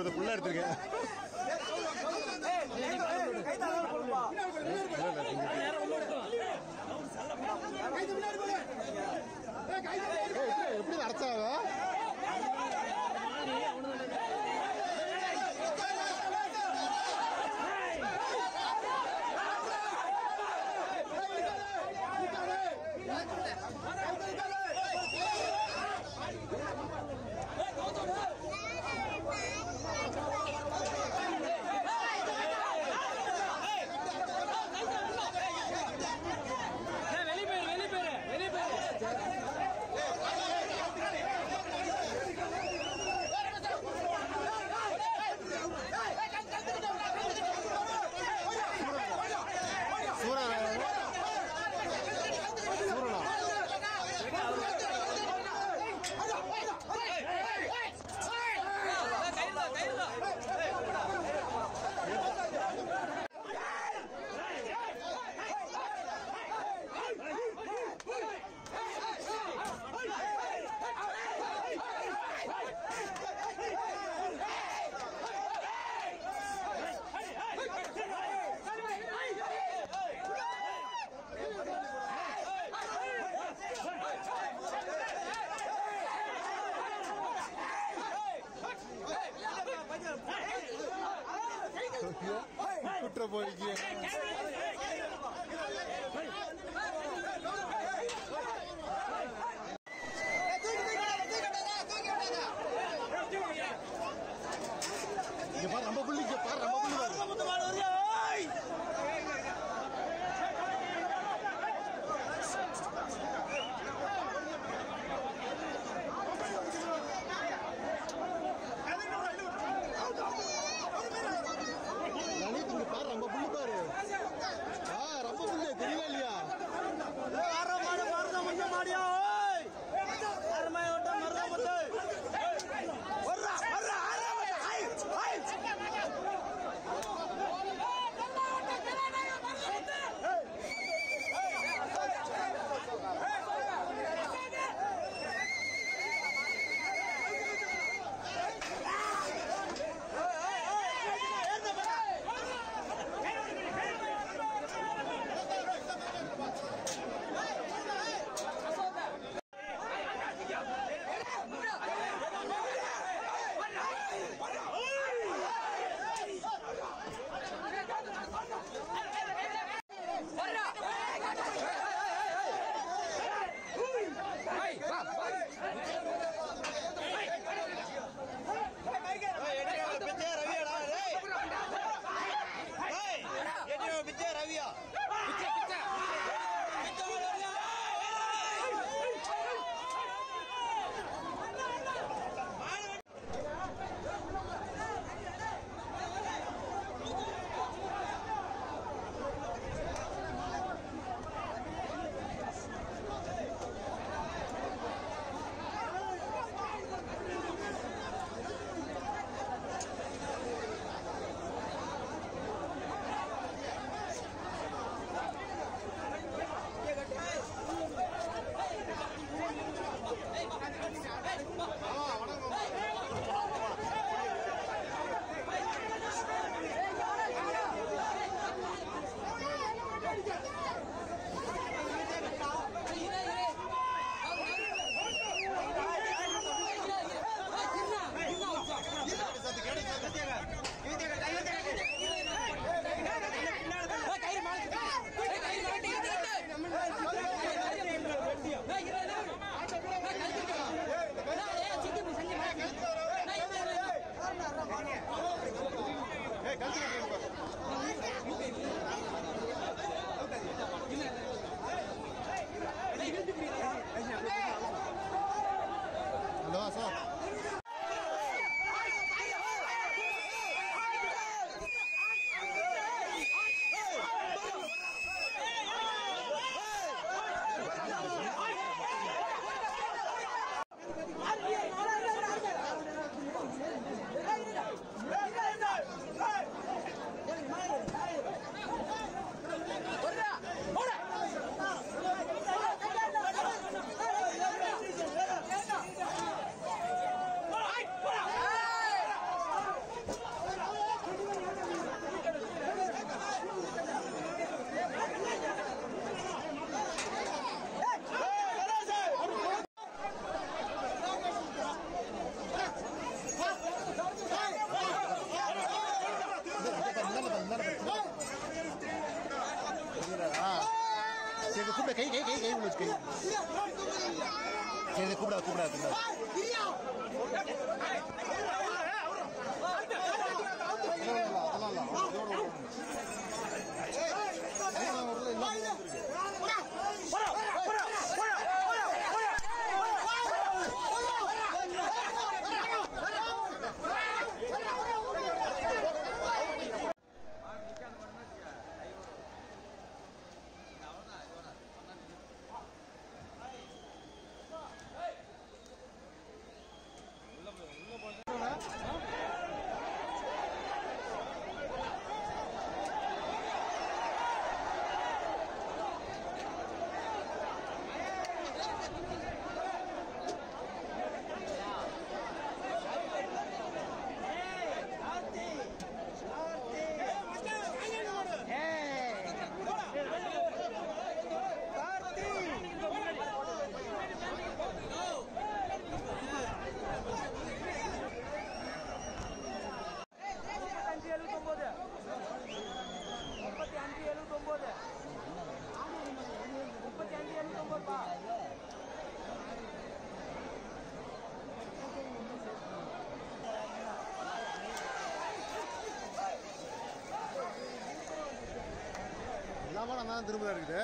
ஒரு புள்ள எடுத்திருக்கேன். outra, Borguinha. É, é, é, Alô, só. கை கை கை கை உள்ள வச்சு கை சரி கூப்பிடா கூப்பிடா கூப்பிடா தான் திரும்ப இருக்குது